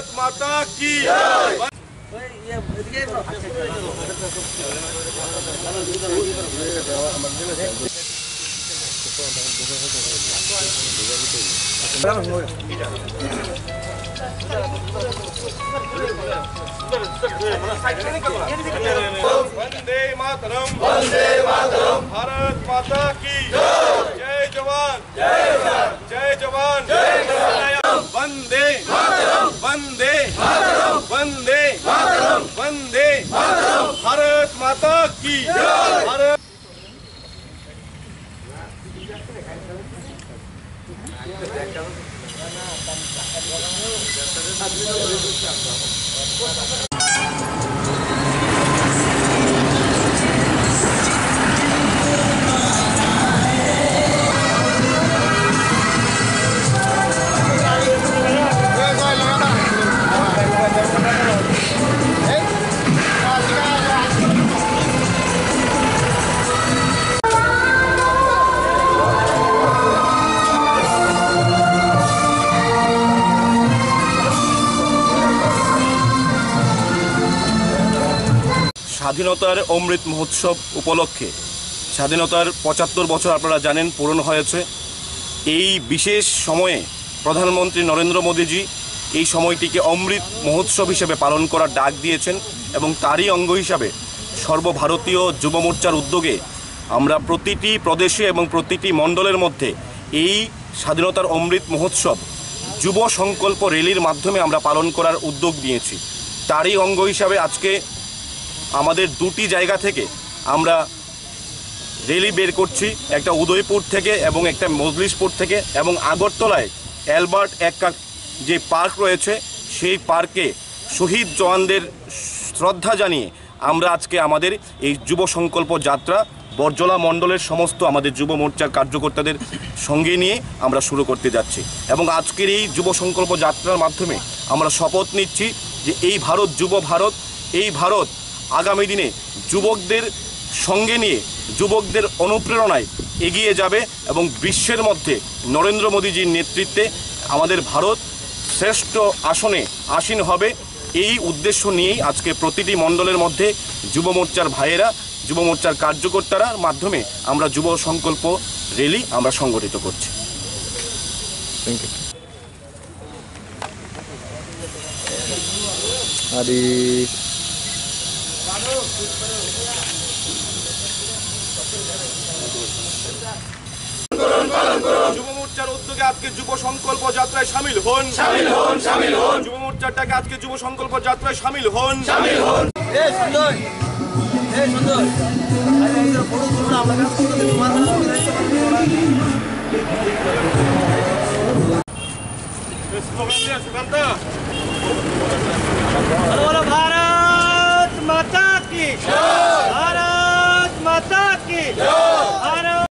भारत माता की वंदे मातरम। वंदे मातरम। भारत माता की जय जवान। जय স্বাধীনতার অমৃত মহোৎসব উপলক্ষে স্বাধীনতার পঁচাত্তর বছর আপনারা জানেন পূরণ হয়েছে। এই বিশেষ সময়ে প্রধানমন্ত্রী নরেন্দ্র মোদীজি এই সময়টিকে অমৃত মহোৎসব হিসেবে পালন করার ডাক দিয়েছেন এবং তারই অঙ্গ হিসাবে সর্বভারতীয় যুব মোর্চার উদ্যোগে আমরা প্রতিটি প্রদেশে এবং প্রতিটি মণ্ডলের মধ্যে এই স্বাধীনতার অমৃত মহোৎসব যুব সংকল্প র্যালির মাধ্যমে আমরা পালন করার উদ্যোগ নিয়েছি। তারই অঙ্গ হিসাবে আজকে আমাদের দুটি জায়গা থেকে আমরা রেলি বের করছি, একটা উদয়পুর থেকে এবং একটা মজলিশপুর থেকে এবং আগরতলায় অ্যালবার্ট এক্কা যে পার্ক রয়েছে, সেই পার্কে শহীদ জওয়ানদের শ্রদ্ধা জানিয়ে আমরা আজকে আমাদের এই যুব সংকল্প যাত্রা বরজলা মণ্ডলের সমস্ত আমাদের যুব মোর্চার কার্যকর্তাদের সঙ্গে নিয়ে আমরা শুরু করতে যাচ্ছি এবং আজকের এই যুব সংকল্প যাত্রার মাধ্যমে আমরা শপথ নিচ্ছি যে এই ভারত, যুব ভারত, এই ভারত আগামী দিনে যুবকদের সঙ্গে নিয়ে যুবকদের অনুপ্রেরণায় এগিয়ে যাবে এবং বিশ্বের মধ্যে নরেন্দ্র মোদীজির নেতৃত্বে আমাদের ভারত শ্রেষ্ঠ আসনে আসীন হবে। এই উদ্দেশ্য নিয়েই আজকে প্রতিটি মণ্ডলের মধ্যে যুব মোর্চার ভাইয়েরা যুব মোর্চার কার্যকর্তার মাধ্যমে আমরা যুব সংকল্প র্যালি আমরা সংগঠিত করছি। থ্যাংক ইউ আরে যুব মোর্চার উদ্যোগে আজকে যুব সংকল্প যাত্রায় সামিল হন। সামিল হন সামিল হন। যুব মোর্চারটাকে আজকে যুব সংকল্প যাত্রায় সামিল হন। সামিল হন। এ সুন্দর। এ সুন্দর। ফটো